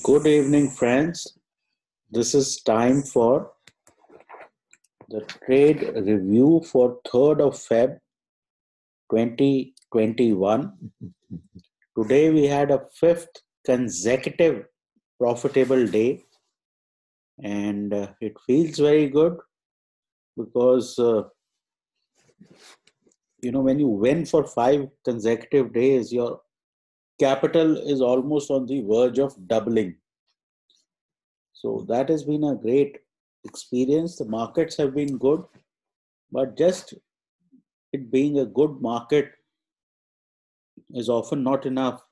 Good evening, friends. This is time for the trade review for 3rd of Feb 2021. Today we had a fifth consecutive profitable day, and uh, it feels very good because uh, you know when you win for five consecutive days, your capital is almost on the verge of doubling. So that has been a great experience. The markets have been good, but just it being a good market is often not enough.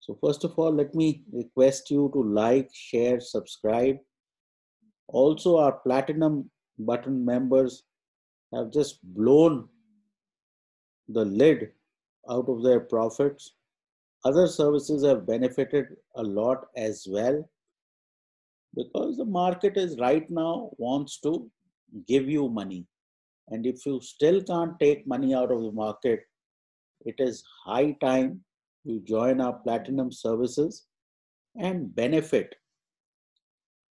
So, first of all, let me request you to like, share, subscribe. Also, our platinum button members have just blown the lid out of their profits other services have benefited a lot as well because the market is right now wants to give you money. And if you still can't take money out of the market, it is high time you join our platinum services and benefit.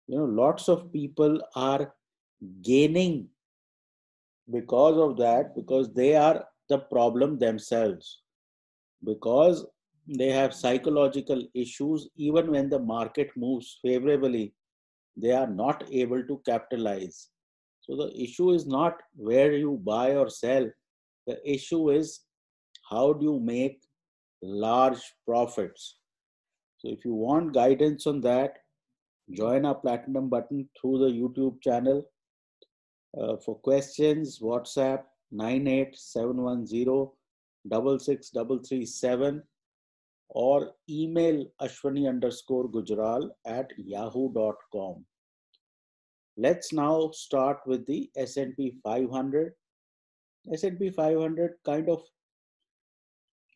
You know, lots of people are gaining because of that, because they are the problem themselves. Because they have psychological issues even when the market moves favorably they are not able to capitalize. So the issue is not where you buy or sell. The issue is how do you make large profits? So if you want guidance on that join our platinum button through the youtube channel. Uh, for questions whatsapp 98710 66337 or email ashwani underscore gujral at yahoo.com. Let's now start with the S&P 500. S&P 500 kind of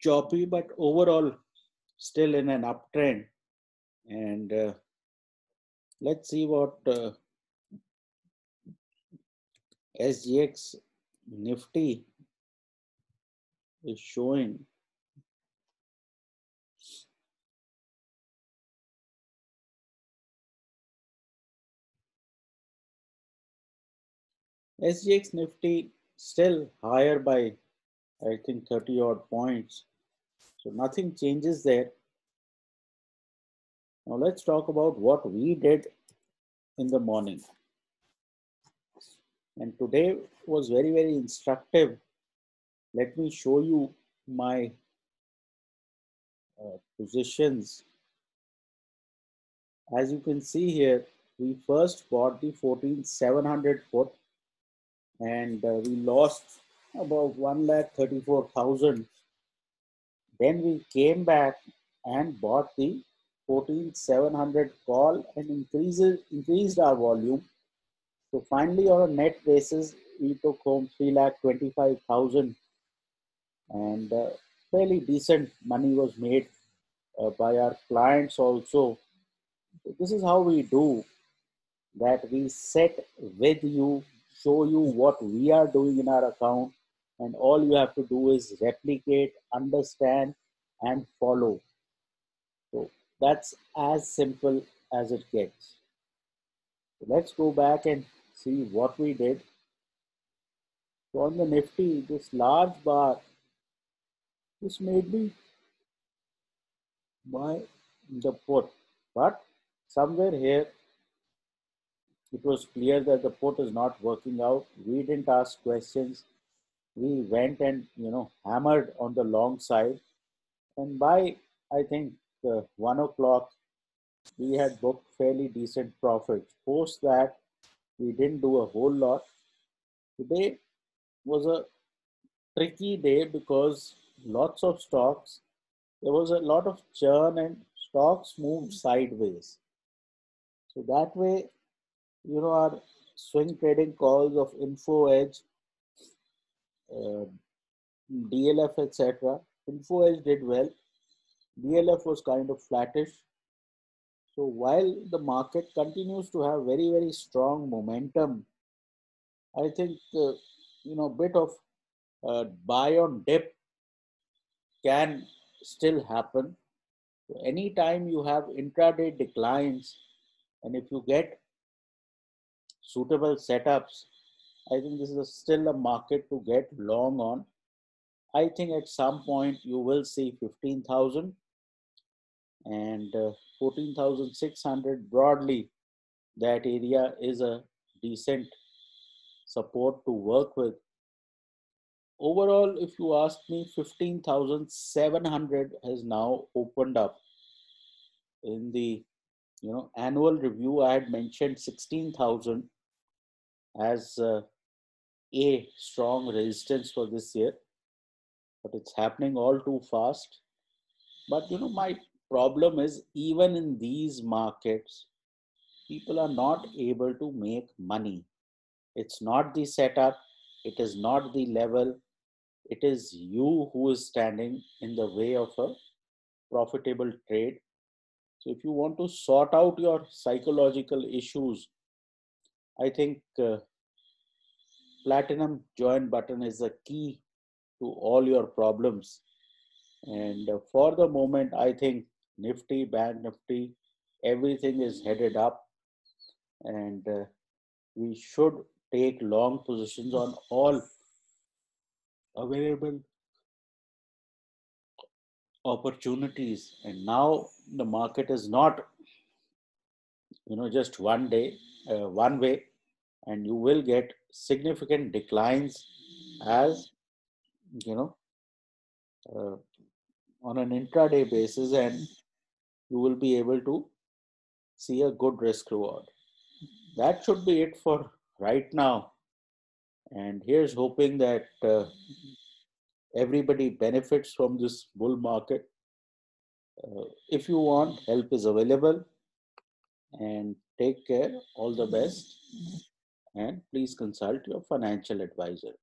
choppy, but overall still in an uptrend. And uh, let's see what uh, SGX Nifty is showing SGX Nifty still higher by, I think, 30 odd points. So nothing changes there. Now let's talk about what we did in the morning. And today was very, very instructive. Let me show you my uh, positions. As you can see here, we first bought the 14700 put and uh, we lost about 1 lakh 34,000. Then we came back and bought the 14700 call and increases, increased our volume. So finally on a net basis, we took home 3 lakh 25,000 and uh, fairly decent money was made uh, by our clients also. So this is how we do that we set with you show you what we are doing in our account and all you have to do is replicate understand and follow. So that's as simple as it gets. So let's go back and see what we did. So on the nifty this large bar this made me buy the put but somewhere here it was clear that the put is not working out. We didn't ask questions. We went and you know hammered on the long side, and by I think uh, one o'clock we had booked fairly decent profits. Post that, we didn't do a whole lot. Today was a tricky day because lots of stocks. There was a lot of churn and stocks moved sideways. So that way you know, our swing trading calls of Info Edge, uh, DLF, etc. Info Edge did well. DLF was kind of flattish. So while the market continues to have very, very strong momentum, I think, uh, you know, bit of uh, buy on dip can still happen. So anytime you have intraday declines, and if you get suitable setups, I think this is still a market to get long on. I think at some point you will see 15,000 and uh, 14,600 broadly. That area is a decent support to work with. Overall, if you ask me, 15,700 has now opened up. In the you know annual review, I had mentioned 16,000 as uh, a strong resistance for this year, but it's happening all too fast. But you know, my problem is even in these markets, people are not able to make money. It's not the setup, it is not the level, it is you who is standing in the way of a profitable trade. So, if you want to sort out your psychological issues, I think uh, platinum join button is a key to all your problems. And uh, for the moment, I think Nifty, Bank Nifty, everything is headed up. And uh, we should take long positions on all available opportunities. And now the market is not, you know, just one day, uh, one way, and you will get significant declines as you know uh, on an intraday basis and you will be able to see a good risk reward that should be it for right now and here's hoping that uh, everybody benefits from this bull market. Uh, if you want help is available. And take care. All the best. And please consult your financial advisor.